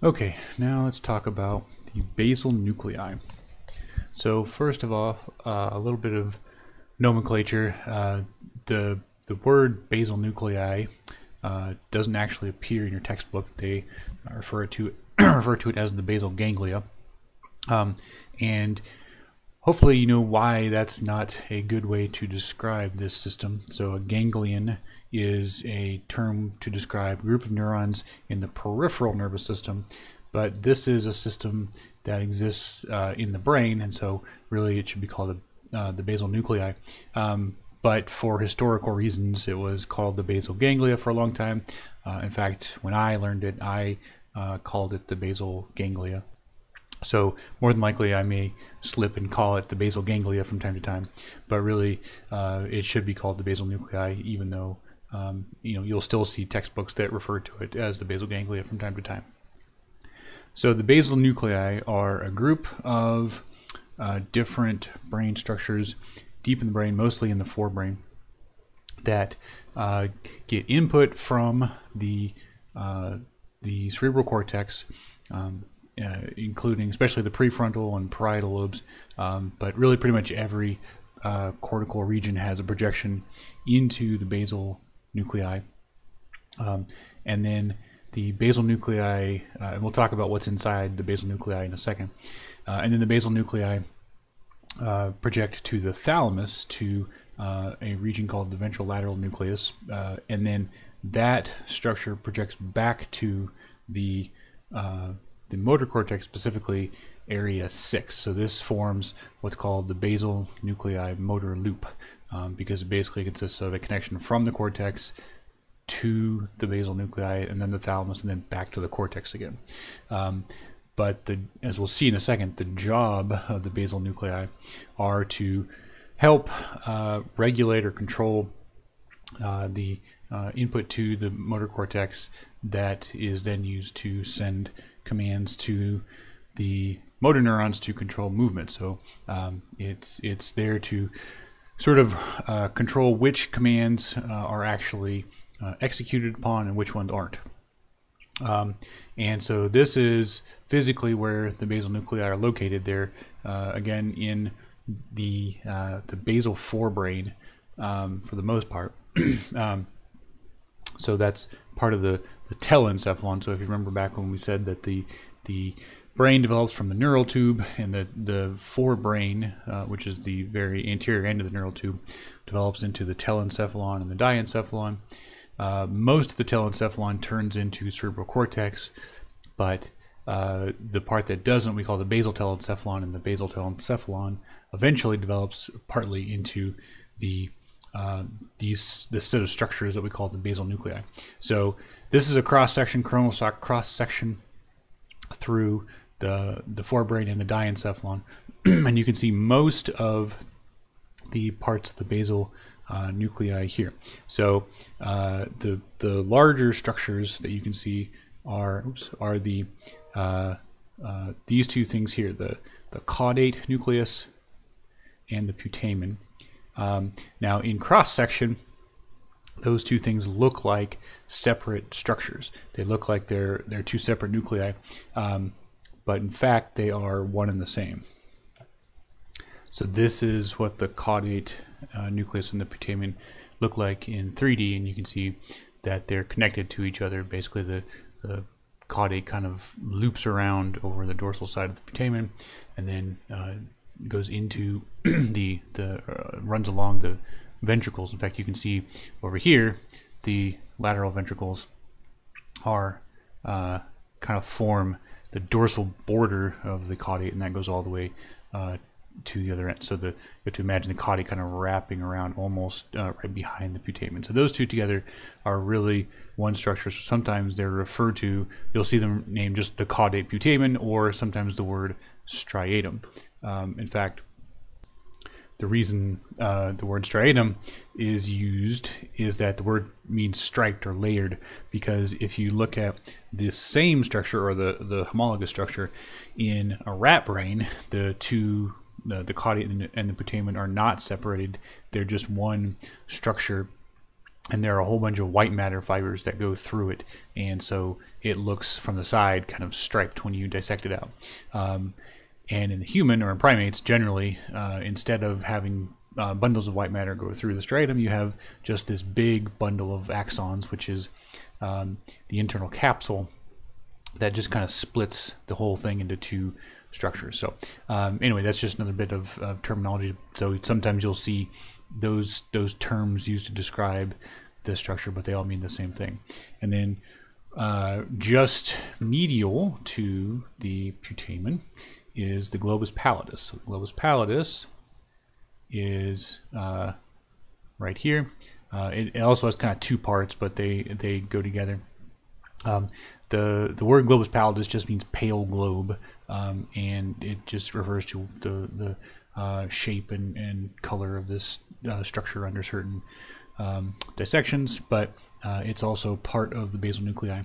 Okay, now let's talk about the basal nuclei. So first of all, uh, a little bit of nomenclature. Uh, the the word basal nuclei uh, doesn't actually appear in your textbook. They refer to refer to it as the basal ganglia, um, and hopefully you know why that's not a good way to describe this system. So a ganglion is a term to describe a group of neurons in the peripheral nervous system, but this is a system that exists uh, in the brain, and so really it should be called the, uh, the basal nuclei. Um, but for historical reasons, it was called the basal ganglia for a long time. Uh, in fact, when I learned it, I uh, called it the basal ganglia. So more than likely, I may slip and call it the basal ganglia from time to time, but really, uh, it should be called the basal nuclei, even though um, you know, you'll still see textbooks that refer to it as the basal ganglia from time to time. So the basal nuclei are a group of uh, different brain structures deep in the brain, mostly in the forebrain, that uh, get input from the uh, the cerebral cortex, um, uh, including especially the prefrontal and parietal lobes, um, but really pretty much every uh, cortical region has a projection into the basal nuclei. Um, and then the basal nuclei, uh, and we'll talk about what's inside the basal nuclei in a second. Uh, and then the basal nuclei uh, project to the thalamus to uh, a region called the ventrolateral nucleus. Uh, and then that structure projects back to the, the motor cortex, specifically area 6. So this forms what's called the basal nuclei motor loop um, because it basically consists of a connection from the cortex to the basal nuclei and then the thalamus and then back to the cortex again. Um, but the, as we'll see in a second, the job of the basal nuclei are to help uh, regulate or control uh, the uh, input to the motor cortex that is then used to send commands to the motor neurons to control movement. So um, it's it's there to sort of uh, control which commands uh, are actually uh, executed upon and which ones aren't. Um, and so this is physically where the basal nuclei are located. They're uh, again in the uh, the basal forebrain um, for the most part. um, so that's part of the, the telencephalon. So if you remember back when we said that the the brain develops from the neural tube, and the, the forebrain, uh, which is the very anterior end of the neural tube, develops into the telencephalon and the diencephalon. Uh, most of the telencephalon turns into cerebral cortex, but uh, the part that doesn't, we call the basal telencephalon, and the basal telencephalon eventually develops partly into the uh, these the set of structures that we call the basal nuclei. So this is a cross section, coronal cross section through the, the forebrain and the diencephalon. and you can see most of the parts of the basal uh, nuclei here. So uh, the, the larger structures that you can see are, oops, are the, uh, uh these two things here, the, the caudate nucleus and the putamen. Um, now in cross section, those two things look like separate structures. They look like they're they're two separate nuclei. Um, but in fact they are one and the same. So this is what the caudate uh, nucleus and the putamen look like in 3D, and you can see that they're connected to each other. Basically, the, the caudate kind of loops around over the dorsal side of the putamen, and then uh, goes into the the uh, runs along the ventricles. In fact, you can see over here the lateral ventricles are uh, kind of form the dorsal border of the caudate, and that goes all the way uh, to the other end. So the, you have to imagine the caudate kind of wrapping around almost uh, right behind the putamen. So those two together are really one structure. So sometimes they're referred to, you'll see them named just the caudate putamen, or sometimes the word striatum. Um, in fact, the reason uh, the word striatum is used is that the word means striped or layered because if you look at the same structure or the, the homologous structure in a rat brain, the two, the, the caudate and the, putamen are not separated. They're just one structure and there are a whole bunch of white matter fibers that go through it, and so it looks from the side kind of striped when you dissect it out. Um, and in the human or in primates, generally, uh, instead of having uh, bundles of white matter go through the striatum, you have just this big bundle of axons, which is um, the internal capsule that just kind of splits the whole thing into two structures. So um, anyway, that's just another bit of, of, terminology. So sometimes you'll see those those terms used to describe the structure, but they all mean the same thing. And then uh, just medial to the putamen is the globus pallidus. So the globus pallidus is uh, right here. Uh, it, it, also has kind of two parts, but they they go together. Um, the the word globus pallidus just means pale globe, um, and it just refers to the the uh, shape and, and color of this uh, structure under certain um, dissections. But uh, it's also part of the basal nuclei.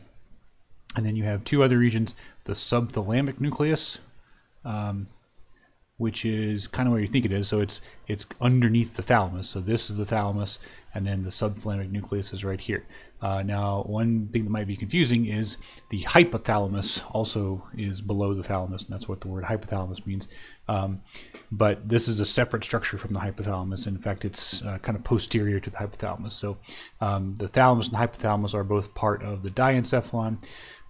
And then you have two other regions: the subthalamic nucleus, um, which is kind of where you think it is. So it's it's underneath the thalamus. So this is the thalamus, and then the subthalamic nucleus is right here. Uh, now, one thing that might be confusing is the hypothalamus also is below the thalamus, and that's what the word hypothalamus means. Um, but this is a separate structure from the hypothalamus. In fact, it's uh, kind of posterior to the hypothalamus. So um, the thalamus and the hypothalamus are both part of the diencephalon.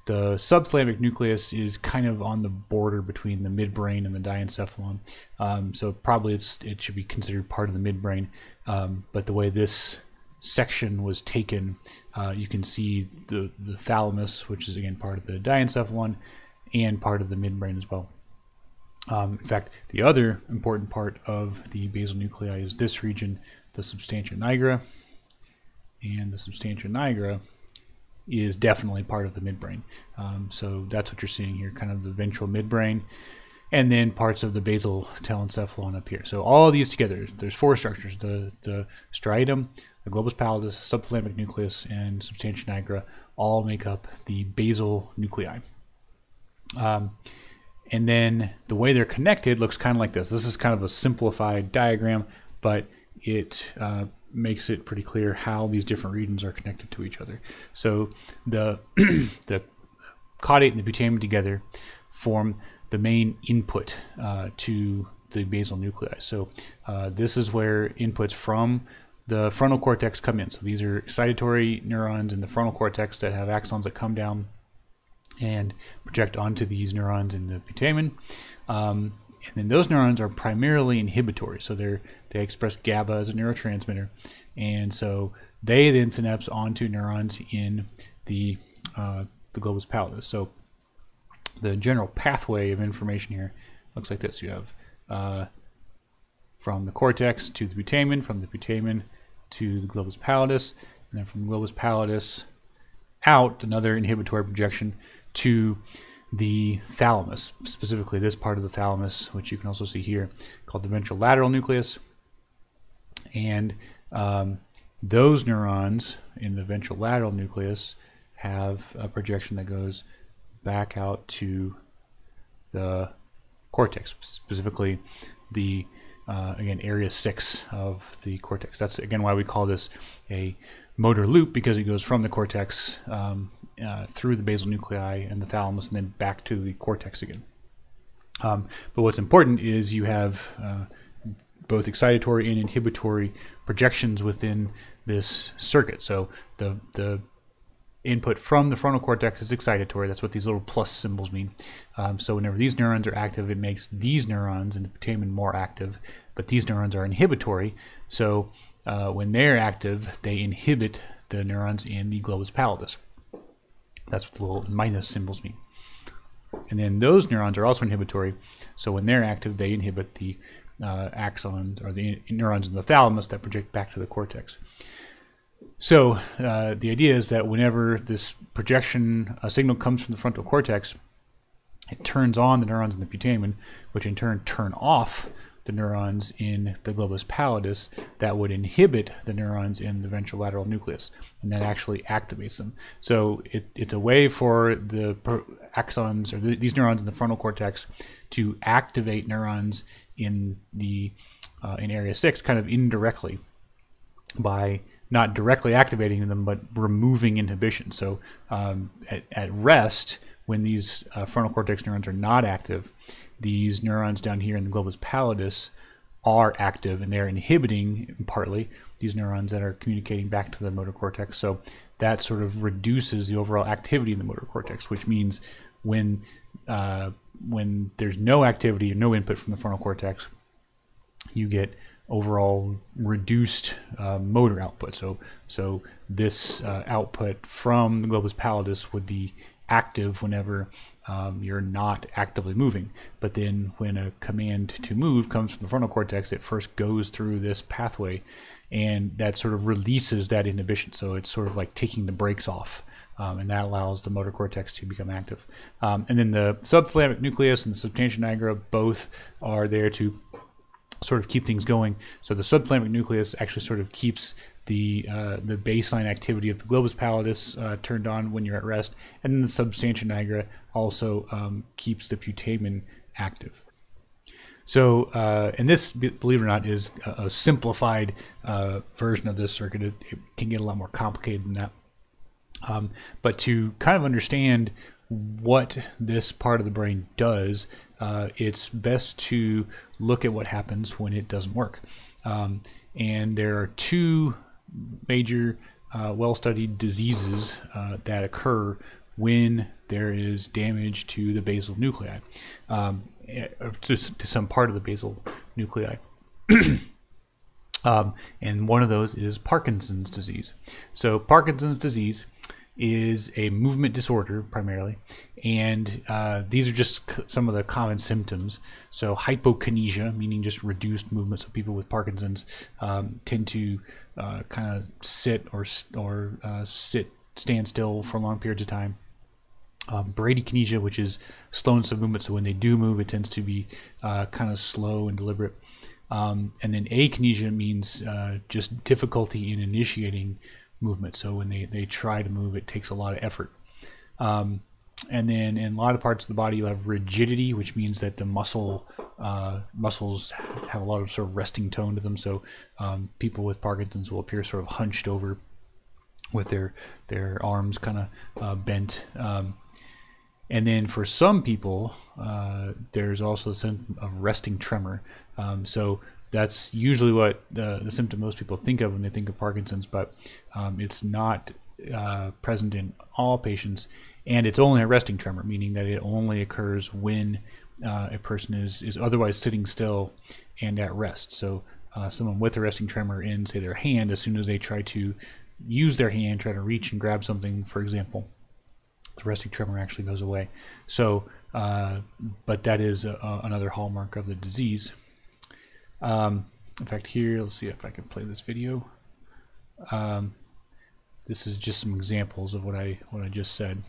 The subthalamic nucleus is kind of on the border between the midbrain and the diencephalon. Um, so probably it's it should be considered part of the midbrain. Um, but the way this section was taken, uh, you can see the, the thalamus, which is again part of the diencephalon, and part of the midbrain as well. Um, in fact, the other important part of the basal nuclei is this region, the substantia nigra. And the substantia nigra is definitely part of the midbrain. Um, so that's what you're seeing here, kind of the ventral midbrain, and then parts of the basal telencephalon up here. So all these together, there's four structures: the the striatum, the globus pallidus, subthalamic nucleus, and substantia nigra all make up the basal nuclei. Um, and then the way they're connected looks kind of like this. This is kind of a simplified diagram, but it uh, makes it pretty clear how these different regions are connected to each other. So the the caudate and the putamen together form the main input uh, to the basal nuclei. So uh, this is where inputs from the frontal cortex come in. So these are excitatory neurons in the frontal cortex that have axons that come down and project onto these neurons in the putamen. Um, and then those neurons are primarily inhibitory, so they they express GABA as a neurotransmitter, and so they then synapse onto neurons in the uh, the globus pallidus. So the general pathway of information here looks like this: you have uh, from the cortex to the putamen, from the putamen to the globus pallidus, and then from the globus pallidus out another inhibitory projection to the thalamus, specifically this part of the thalamus, which you can also see here, called the ventrolateral nucleus. And um, those neurons in the ventrolateral nucleus have a projection that goes back out to the cortex, specifically the uh, again area six of the cortex. That's again why we call this a motor loop because it goes from the cortex um, uh, through the basal nuclei and the thalamus and then back to the cortex again. Um, but what's important is you have uh, both excitatory and inhibitory projections within this circuit. So the the input from the frontal cortex is excitatory. That's what these little plus symbols mean. Um, so whenever these neurons are active, it makes these neurons in the putamen more active. But these neurons are inhibitory. So uh, when they're active, they inhibit the neurons in the globus pallidus. That's what the little minus symbols mean. And then those neurons are also inhibitory. So when they're active, they inhibit the uh, axons or the neurons in the thalamus that project back to the cortex. So uh, the idea is that whenever this projection a signal comes from the frontal cortex, it turns on the neurons in the putamen, which in turn turn off the neurons in the globus pallidus that would inhibit the neurons in the ventrolateral nucleus, and that actually activates them. So it, it's a way for the axons or the, these neurons in the frontal cortex to activate neurons in the uh, in area six, kind of indirectly by not directly activating them, but removing inhibition. So um, at, at, rest, when these uh, frontal cortex neurons are not active, these neurons down here in the globus pallidus are active and they're inhibiting partly these neurons that are communicating back to the motor cortex. So that sort of reduces the overall activity in the motor cortex, which means when uh, when there's no activity or no input from the frontal cortex, you get overall reduced uh, motor output. So so this uh, output from the globus pallidus would be active whenever um, you're not actively moving. But then when a command to move comes from the frontal cortex, it first goes through this pathway and that sort of releases that inhibition. So it's sort of like taking the brakes off. Um, and that allows the motor cortex to become active. Um, and then the subthalamic nucleus and the substantia nigra both are there to sort of keep things going. So the subthalamic nucleus actually sort of keeps the uh, the baseline activity of the globus pallidus uh, turned on when you're at rest, and then the substantia nigra also um, keeps the putamen active. So, uh, and this, believe it or not, is a, a simplified uh, version of this circuit. It, it, can get a lot more complicated than that. Um, but to kind of understand what this part of the brain does, uh, it's best to look at what happens when it doesn't work. Um, and there are two major uh, well-studied diseases uh, that occur when there is damage to the basal nuclei, um, eh, to, to, some part of the basal nuclei. um, and one of those is Parkinson's disease. So Parkinson's disease is a movement disorder primarily, and uh, these are just some of the common symptoms. So hypokinesia, meaning just reduced movement. So people with Parkinson's um, tend to uh, kind of sit or or uh, sit stand still for long periods of time. Um, bradykinesia, which is slowness of movement. So when they do move, it tends to be uh, kind of slow and deliberate. Um, and then akinesia means uh, just difficulty in initiating movement. So when they, they try to move, it takes a lot of effort. Um, and then in a lot of parts of the body, you have rigidity, which means that the muscle uh, muscles have a lot of sort of resting tone to them. So um, people with Parkinson's will appear sort of hunched over with their their arms kind of uh, bent. Um, and then for some people, uh, there's also a sense of resting tremor. Um, so that's usually what the, the symptom most people think of when they think of Parkinson's, but um, it's not uh, present in all patients, and it's only a resting tremor, meaning that it only occurs when uh, a person is, is otherwise sitting still and at rest. So uh, someone with a resting tremor in, say, their hand, as soon as they try to use their hand, try to reach and grab something, for example, the resting tremor actually goes away. So, uh, but that is a, another hallmark of the disease. Um, in fact, here, let's see if I can play this video. Um, this is just some examples of what I what I just said.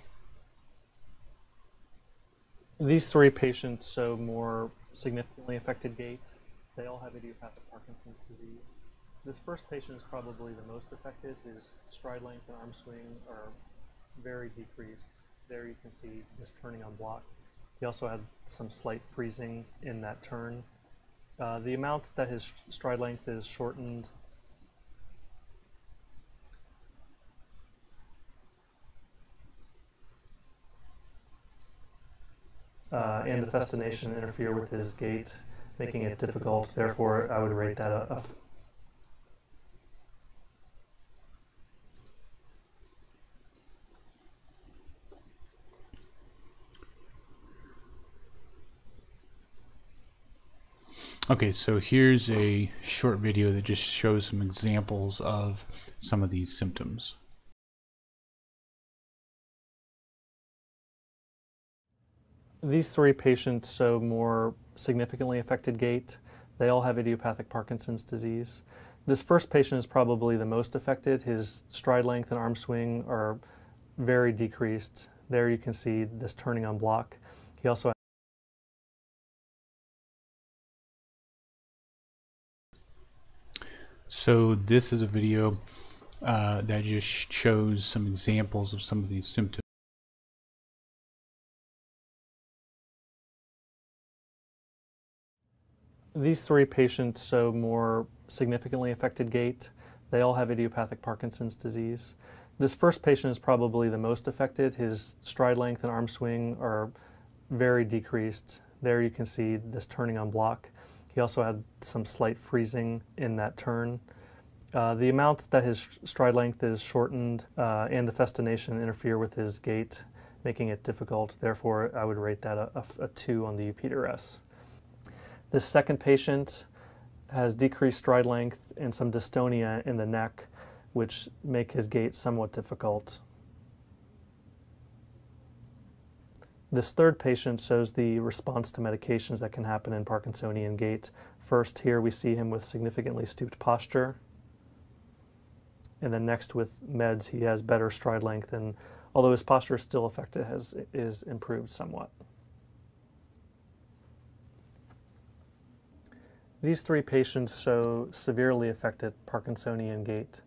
These three patients show more significantly affected gait. They all have idiopathic Parkinson's disease. This first patient is probably the most affected. His stride length and arm swing are very decreased. There you can see his turning en bloc. He also had some slight freezing in that turn uh, the amount that his stride length is shortened uh, and the festination interfere with his gait, making it difficult. Therefore, I would rate that a, a Okay, so here's a short video that just shows some examples of some of these symptoms. These three patients show more significantly affected gait. They all have idiopathic Parkinson's disease. This first patient is probably the most affected. His stride length and arm swing are very decreased. There you can see this turning en bloc. He also So this is a video uh, that just shows some examples of some of these symptoms. These three patients show more significantly affected gait. They all have idiopathic Parkinson's disease. This first patient is probably the most affected. His stride length and arm swing are very decreased. There you can see this turning en bloc. He also had some slight freezing in that turn. Uh, the amount that his stride length is shortened uh, and the festination interfere with his gait, making it difficult. Therefore, I would rate that a, a, a 2 on the UPDRS. This second patient has decreased stride length and some dystonia in the neck, which make his gait somewhat difficult. This third patient shows the response to medications that can happen in Parkinsonian gait. First, here we see him with significantly stooped posture. And then next with meds, he has better stride length, and although his posture is still affected, has is improved somewhat. These three patients show severely affected Parkinsonian gait.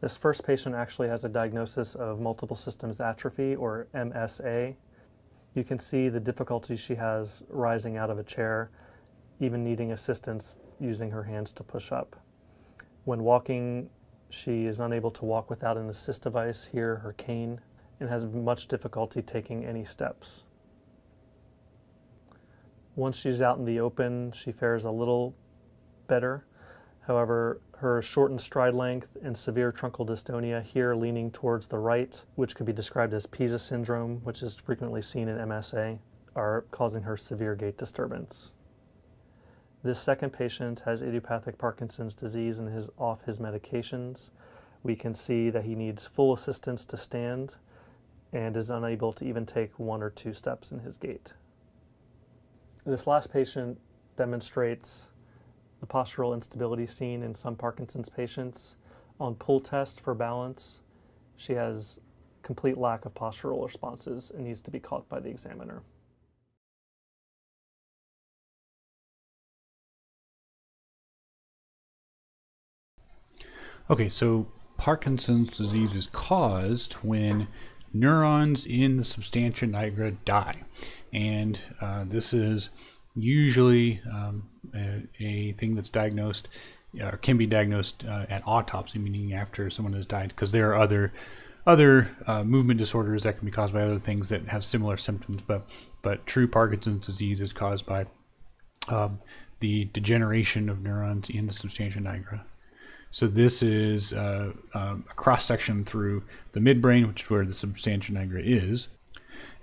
This first patient actually has a diagnosis of multiple systems atrophy, or MSA, you can see the difficulty she has rising out of a chair, even needing assistance using her hands to push up. When walking, she is unable to walk without an assist device, here her cane, and has much difficulty taking any steps. Once she's out in the open, she fares a little better. However, her shortened stride length and severe truncal dystonia, here leaning towards the right, which could be described as Pisa syndrome, which is frequently seen in MSA, are causing her severe gait disturbance. This second patient has idiopathic Parkinson's disease and is off his medications. We can see that he needs full assistance to stand and is unable to even take one or two steps in his gait. This last patient demonstrates the postural instability seen in some Parkinson's patients. On pull test for balance, she has complete lack of postural responses and needs to be caught by the examiner. Okay, so Parkinson's disease is caused when neurons in the substantia nigra die. And uh, this is usually um, a, a, thing that's diagnosed or can be diagnosed uh, at autopsy, meaning after someone has died, because there are other other uh, movement disorders that can be caused by other things that have similar symptoms. But but true Parkinson's disease is caused by um, the degeneration of neurons in the substantia nigra. So this is uh, um, a cross section through the midbrain, which is where the substantia nigra is,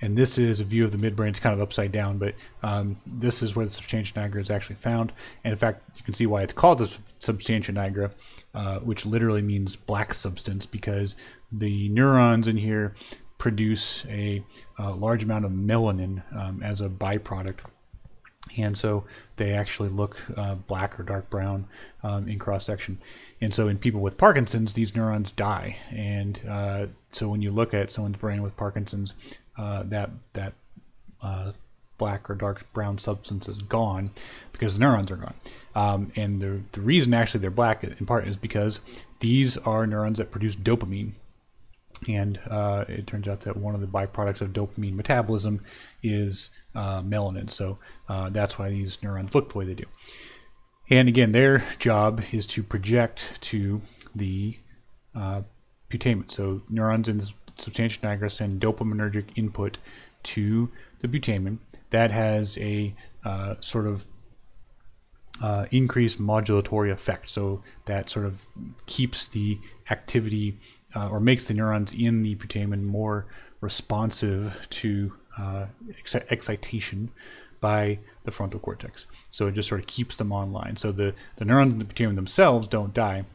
and this is a view of the midbrain. It's kind of upside down, but um, this is where the substantia nigra is actually found. And in fact, you can see why it's called the substantia nigra, uh, which literally means black substance, because the neurons in here produce a, a large amount of melanin um, as a byproduct. And so they actually look uh, black or dark brown um, in cross section. And so in people with Parkinson's, these neurons die. And uh, so when you look at someone's brain with Parkinson's, uh, that that uh, black or dark brown substance is gone because the neurons are gone. Um, and the, the reason actually they're black in part is because these are neurons that produce dopamine. And uh, it turns out that one of the byproducts of dopamine metabolism is uh, melanin. So uh, that's why these neurons look the way they do. And again, their job is to project to the uh, putamen. So neurons in this substantia nigra send dopaminergic input to the putamen. That has a uh, sort of uh, increased modulatory effect. So that sort of keeps the activity uh, or makes the neurons in the putamen more responsive to uh, ex excitation by the frontal cortex. So it just sort of keeps them online. So the, the neurons in the putamen themselves don't die.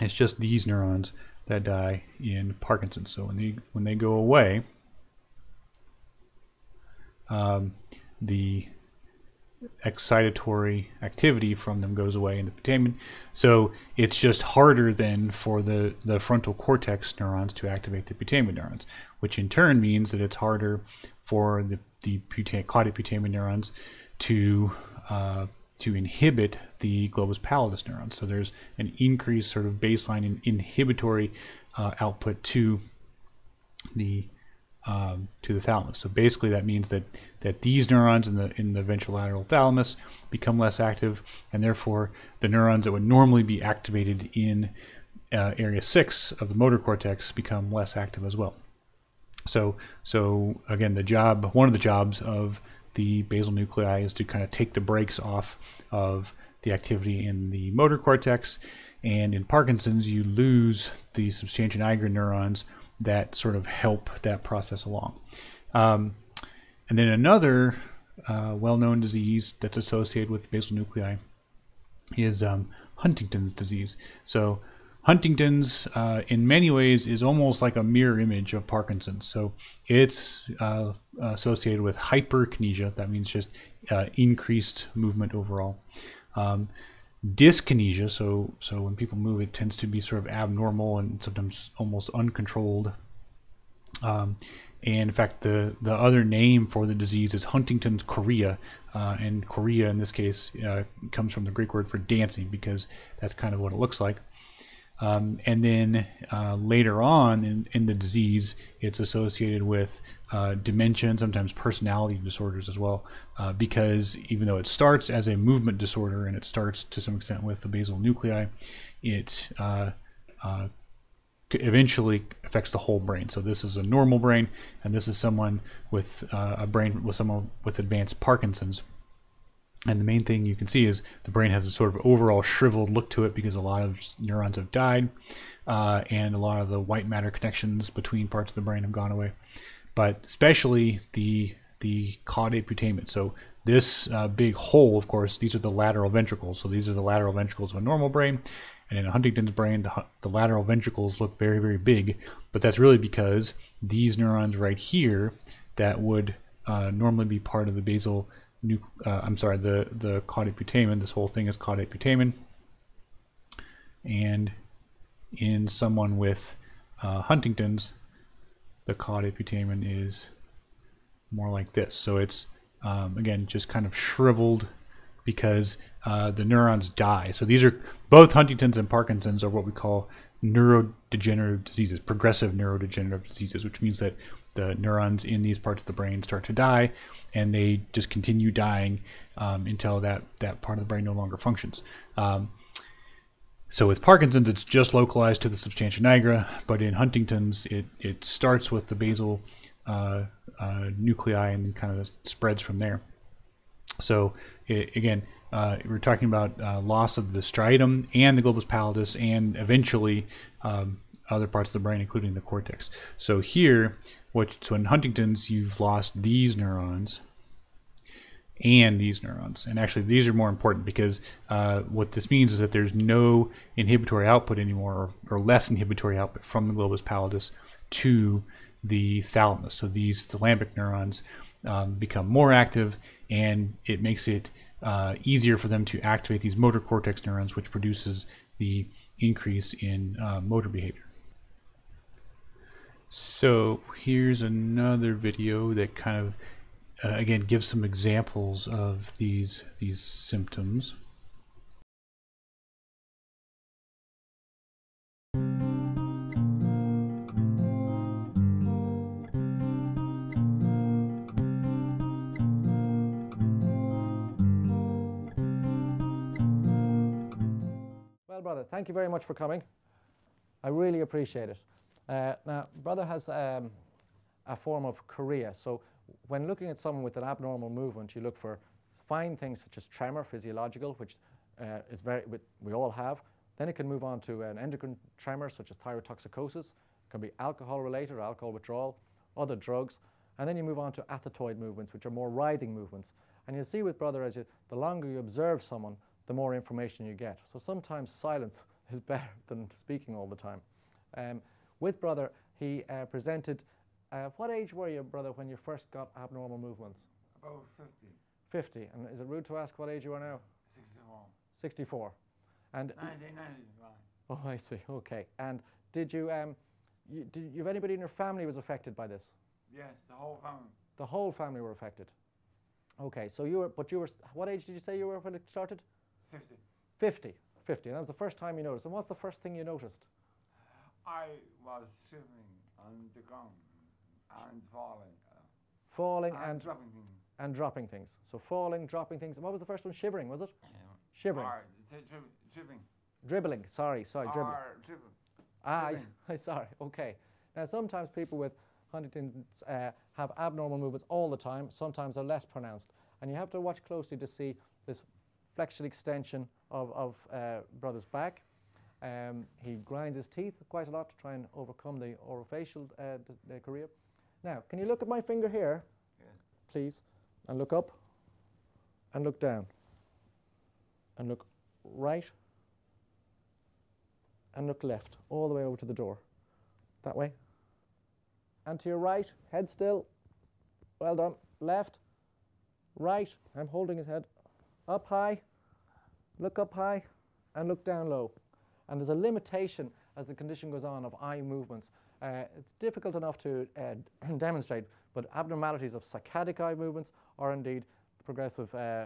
It's just these neurons that die in Parkinson's. So when they when they go away, um, the excitatory activity from them goes away in the putamen. So it's just harder then for the, the frontal cortex neurons to activate the putamen neurons, which in turn means that it's harder for the, the puta caudate putamen neurons to uh, to inhibit the globus pallidus neurons. So there's an increased sort of baseline in inhibitory uh, output to the um, to the thalamus. So basically, that means that that these neurons in the in the ventrolateral thalamus become less active, and therefore the neurons that would normally be activated in uh, area six of the motor cortex become less active as well. So, so again, the job, one of the jobs of the basal nuclei is to kind of take the brakes off of the activity in the motor cortex. And in Parkinson's, you lose the substantia nigra neurons that sort of help that process along. Um, and then another uh, well-known disease that's associated with basal nuclei is um, Huntington's disease. So Huntington's, uh, in many ways, is almost like a mirror image of Parkinson's. So it's uh, associated with hyperkinesia. That means just uh, increased movement overall. Um, dyskinesia. So so when people move, it tends to be sort of abnormal and sometimes almost uncontrolled. Um, and in fact, the, the other name for the disease is Huntington's chorea. Uh, and chorea, in this case, uh, comes from the Greek word for dancing because that's kind of what it looks like. Um, and then uh, later on in, in, the disease, it's associated with uh, dementia and sometimes personality disorders as well, uh, because even though it starts as a movement disorder and it starts to some extent with the basal nuclei, it uh, uh, eventually affects the whole brain. So this is a normal brain, and this is someone with uh, a brain with someone with advanced Parkinson's. And the main thing you can see is the brain has a sort of overall shriveled look to it because a lot of neurons have died, uh, and a lot of the white matter connections between parts of the brain have gone away. But especially the the caudate putamen. So this uh, big hole, of course, these are the lateral ventricles. So these are the lateral ventricles of a normal brain. And in a Huntington's brain, the, the lateral ventricles look very, very big. But that's really because these neurons right here that would uh, normally be part of the basal, uh, I'm sorry, the, the caudate putamen, this whole thing is caudate putamen. And in someone with uh, Huntington's, the caudate putamen is more like this. So it's, um, again, just kind of shriveled because uh, the neurons die. So these are both Huntington's and Parkinson's are what we call neurodegenerative diseases, progressive neurodegenerative diseases, which means that the neurons in these parts of the brain start to die and they just continue dying um, until that, that part of the brain no longer functions. Um, so with Parkinson's, it's just localized to the substantia nigra, but in Huntington's, it, it starts with the basal uh, uh, nuclei and kind of spreads from there. So it, again, uh, we're talking about uh, loss of the striatum and the globus pallidus, and eventually um, other parts of the brain, including the cortex. So here, what so in Huntington's, you've lost these neurons and these neurons. And actually, these are more important because uh, what this means is that there's no inhibitory output anymore, or, or less inhibitory output from the globus pallidus to the thalamus. So these thalamic neurons um, become more active, and it makes it uh, easier for them to activate these motor cortex neurons, which produces the increase in uh, motor behavior. So here's another video that kind of, uh, again, gives some examples of these these symptoms. Well, brother, thank you very much for coming. I really appreciate it. Uh, now, brother has um, a form of chorea. So when looking at someone with an abnormal movement, you look for fine things such as tremor, physiological, which uh, is very, we all have. Then it can move on to an endocrine tremor, such as thyrotoxicosis. It can be alcohol related or alcohol withdrawal, other drugs. And then you move on to athetoid movements, which are more writhing movements. And you'll see with brother, as you, the longer you observe someone, the more information you get. So sometimes silence is better than speaking all the time. Um, with brother, he uh, presented, uh, what age were you, brother, when you first got abnormal movements? About 50. 50. And is it rude to ask what age you are now? 64. 64. And 1991. Oh, I see. Okay. And did you, um, you, did you have anybody in your family was affected by this? Yes, the whole family. The whole family were affected. Okay, so you were, but you were, what age did you say you were when it started? 50. 50. 50. And that was the first time you noticed. And what's the first thing you noticed? I was swimming on the ground and falling. Uh, falling and, and, dropping things. And dropping things. So falling, dropping things. And what was the first one? Shivering, was it? Yeah. Shivering. Or dribbling. Dribbling. Sorry, sorry, dribbling. Dribble. Ah, Tripping. I, sorry. Okay. Now, sometimes people with Huntington's uh, have abnormal movements all the time. Sometimes they're less pronounced, and you have to watch closely to see this flexion extension of, of uh, brother's back. Um, he grinds his teeth quite a lot to try and overcome the orofacial uh, the chorea. Now, can you look at my finger here, Yeah. please, and look up, and look down, and look right, and look left, all the way over to the door. That way. And to your right, head still. Well done. Left, right. I'm holding his head up high. Look up high and look down low. And there's a limitation as the condition goes on of eye movements. Uh, it's difficult enough to uh, demonstrate, but abnormalities of saccadic eye movements or indeed progressive uh,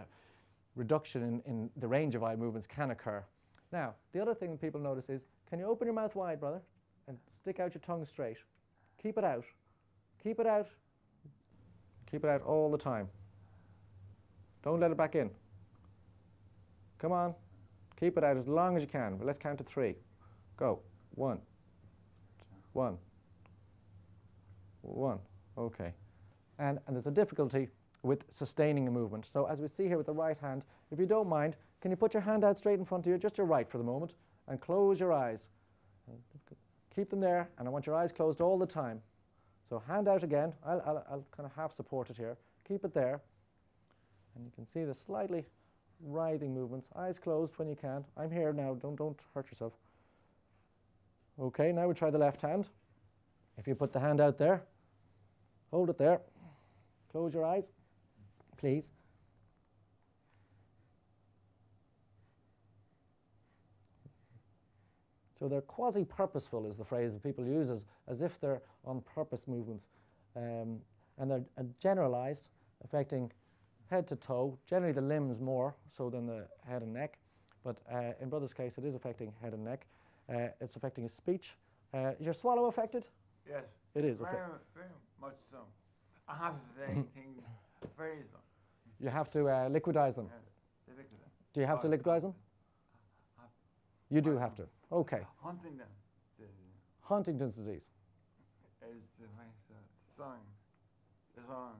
reduction in, in the range of eye movements can occur. Now, the other thing people notice is can you open your mouth wide, brother, and stick out your tongue straight? Keep it out. Keep it out. Keep it out all the time. Don't let it back in. Come on. Keep it out as long as you can. But let's count to three. Go. One. One. One. Okay. And, and there's a difficulty with sustaining a movement. So as we see here with the right hand, if you don't mind, can you put your hand out straight in front of you, just your right for the moment, and close your eyes. Keep them there, and I want your eyes closed all the time. So hand out again. I'll, I'll, I'll kind of half support it here. Keep it there. And you can see the slightly writhing movements. Eyes closed when you can. I'm here now. Don't, don't hurt yourself. Okay, now we try the left hand. If you put the hand out there, hold it there. Close your eyes, please. So they're quasi-purposeful is the phrase that people use as, as if they're on purpose movements. Um, and they're uh, generalized, affecting head to toe, generally the limbs more so than the head and neck. But uh, in brother's case, it is affecting head and neck. Uh, it's affecting his speech. Uh, is your swallow affected? Yes. It is. Very, affected. very much so. I have to say things very so. You have to uh, liquidize them. Yeah, them. Do you have to liquidize them? You do have to. Okay. Hunting them the, Huntington's disease. is the sign is on.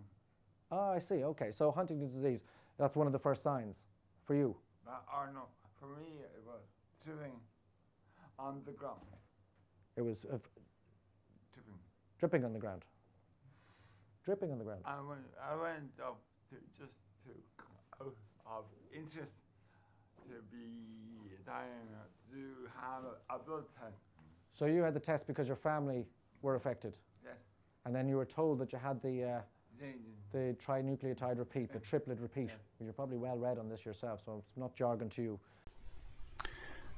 Oh, I see. Okay. So Huntington's disease, that's one of the first signs for you. But, or no, for me it was tripping on the ground. It was uh, Tripping. dripping on the ground. Dripping on the ground. I went, I went up to just to out of interest to be dying to have a, blood test. So you had the test because your family were affected, Yes. and then you were told that you had the uh, the trinucleotide repeat, the triplet repeat. Yeah. You're probably well read on this yourself, so it's not jargon to you.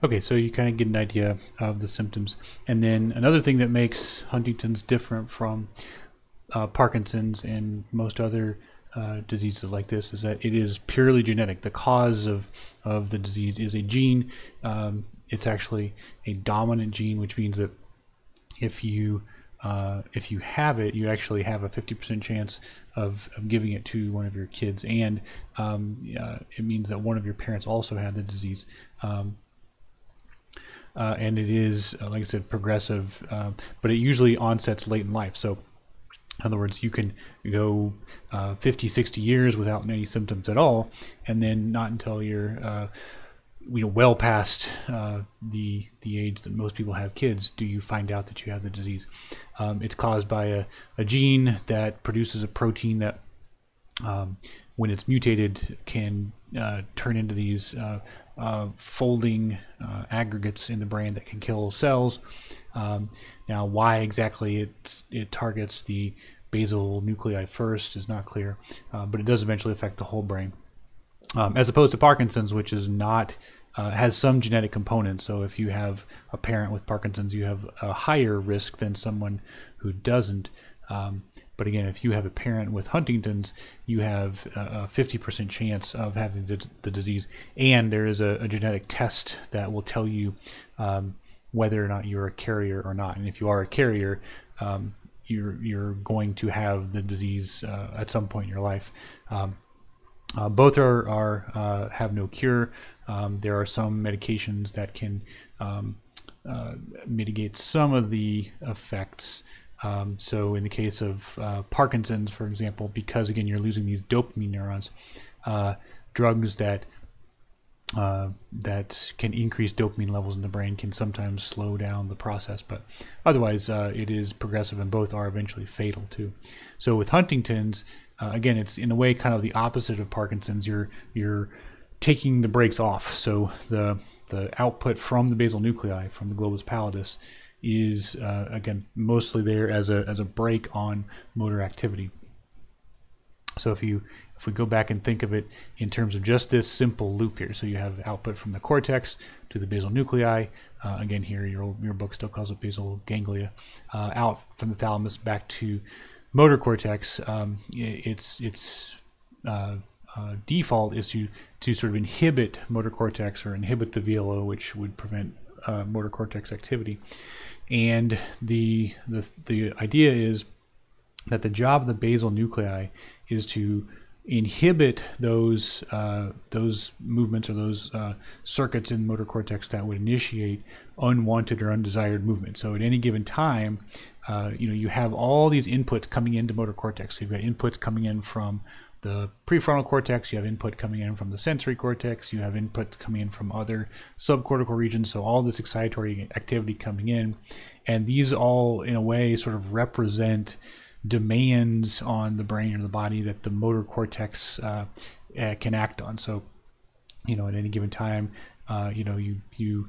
Okay, so you kind of get an idea of the symptoms. And then another thing that makes Huntington's different from uh, Parkinson's and most other uh, diseases like this is that it is purely genetic. The cause of, of the disease is a gene. Um, it's actually a dominant gene, which means that if you uh, if you have it, you actually have a 50% chance of, of giving it to one of your kids, and um, uh, it means that one of your parents also had the disease. Um, uh, and it is, uh, like I said, progressive, uh, but it usually onsets late in life. So, in other words, you can go uh, 50, 60 years without any symptoms at all, and then not until you're, uh, you know, well past uh, the the age that most people have kids, do you find out that you have the disease. Um, it's caused by a, a gene that produces a protein that um, when it's mutated, can uh, turn into these uh, uh, folding uh, aggregates in the brain that can kill cells. Um, now, why exactly it it targets the basal nuclei first is not clear, uh, but it does eventually affect the whole brain. Um, as opposed to Parkinson's, which is not uh, has some genetic component. So if you have a parent with Parkinson's, you have a higher risk than someone who doesn't. Um, but again, if you have a parent with Huntington's, you have a 50% chance of having the, the disease. And there is a, a genetic test that will tell you um, whether or not you're a carrier or not. And if you are a carrier, um, you're, you're going to have the disease uh, at some point in your life. Um, Uh, both are, are uh, have no cure. Um, there are some medications that can um, uh, mitigate some of the effects. Um, so in the case of uh, Parkinson's, for example, because again you're losing these dopamine neurons, uh, drugs that uh, that can increase dopamine levels in the brain can sometimes slow down the process, but otherwise it is progressive and both are eventually fatal too. So with Huntington's, uh, again, it's in a way kind of the opposite of Parkinson's. You're you're taking the brakes off. So the the output from the basal nuclei from the globus pallidus is uh, again mostly there as a as a brake on motor activity. So if you if we go back and think of it in terms of just this simple loop here, so you have output from the cortex to the basal nuclei. Uh, again, here your your book still calls it basal ganglia. Uh, out from the thalamus back to motor cortex. Um, it's it's uh, uh, default is to to sort of inhibit motor cortex or inhibit the VLO, which would prevent uh, motor cortex activity. And the the the idea is that the job of the basal nuclei is to inhibit those uh, those movements or those uh, circuits in motor cortex that would initiate unwanted or undesired movement. So at any given time, uh, you know you have all these inputs coming into motor cortex. So you've got inputs coming in from the prefrontal cortex, you have input coming in from the sensory cortex, you have input coming in from other subcortical regions, so all this excitatory activity coming in. And these all, in a way, sort of represent demands on the brain or the body that the motor cortex uh, uh, can act on. So, you know, at any given time, uh, you know, you, you,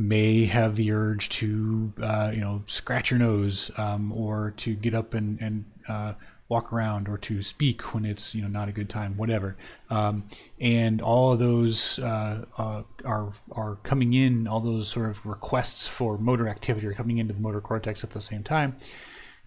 may have the urge to uh, you know scratch your nose um, or to get up and, and uh, walk around or to speak when it's you know not a good time, whatever. Um, and all of those uh, uh, are are coming in. All those sort of requests for motor activity are coming into the motor cortex at the same time.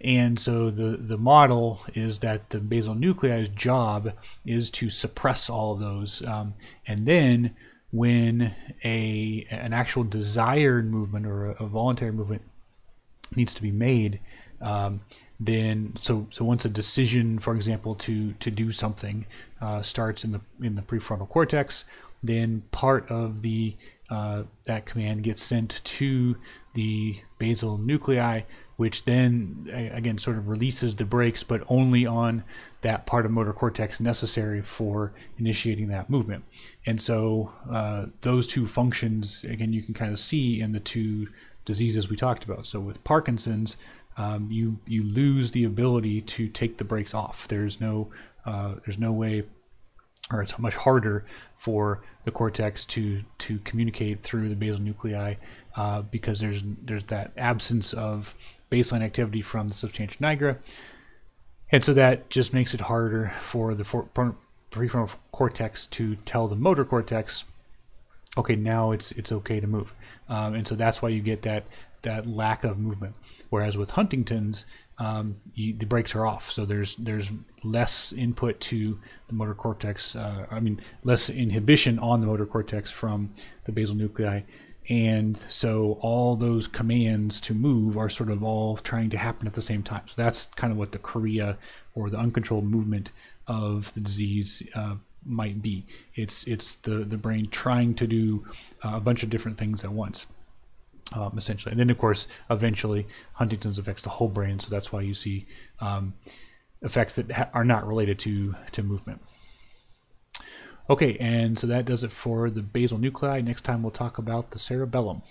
And so the, the model is that the basal nuclei's job is to suppress all of those. Um, and then when a an actual desired movement or a, a voluntary movement needs to be made, um, then so so once a decision, for example, to to do something uh, starts in the in the prefrontal cortex, then part of the uh, that command gets sent to the basal nuclei, which then again sort of releases the brakes, but only on that part of motor cortex necessary for initiating that movement. And so uh, those two functions, again, you can kind of see in the two diseases we talked about. So with Parkinson's, um, you you lose the ability to take the brakes off. There's no uh, there's no way, or it's much harder for the cortex to to communicate through the basal nuclei uh, because there's there's that absence of baseline activity from the substantia nigra, and so that just makes it harder for the prefrontal cortex to tell the motor cortex okay now it's it's okay to move um, and so that's why you get that that lack of movement Whereas with Huntington's, um, you, the brakes are off, so there's there's less input to the motor cortex. Uh, I mean, less inhibition on the motor cortex from the basal nuclei, and so all those commands to move are sort of all trying to happen at the same time. So that's kind of what the chorea or the uncontrolled movement of the disease uh, might be. It's it's the the brain trying to do uh, a bunch of different things at once um, essentially. And then, of course, eventually Huntington's affects the whole brain, so that's why you see um, effects that ha- are not related to to movement. Okay, and so that does it for the basal nuclei. Next time we'll talk about the cerebellum.